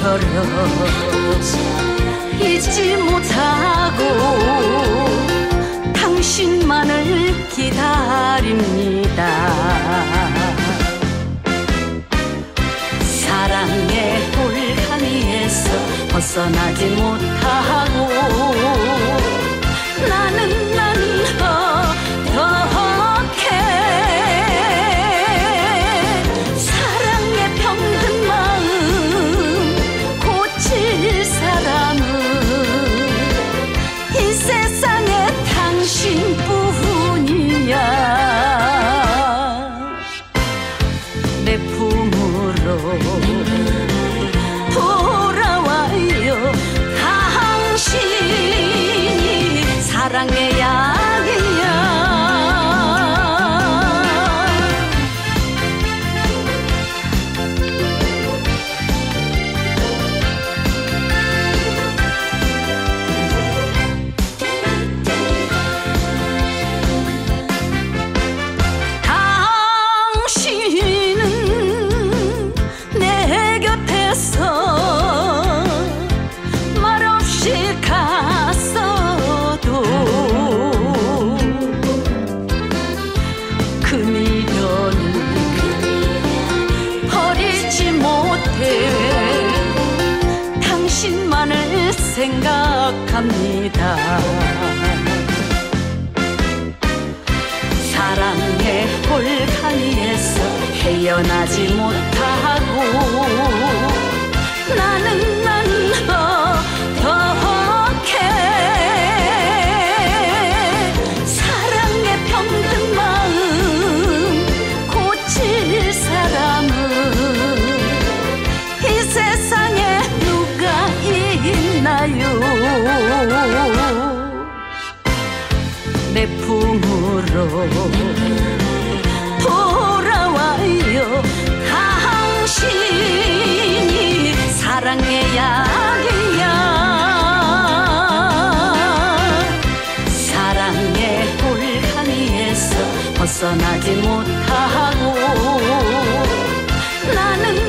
바보처럼 잊지 못하고 당신만을 기다립니다. 사랑의 홀가니에서 벗어나지 못하 곁에서 말없이 갔어도 그 미련을 버리지 못해 당신만을 생각합니다. 사랑의 홀가니에서 헤어나지 못하고 내 품으로 돌아와요. 당신이 사랑의 약이야. 사랑의 홀강이에서 벗어나지 못하고 나는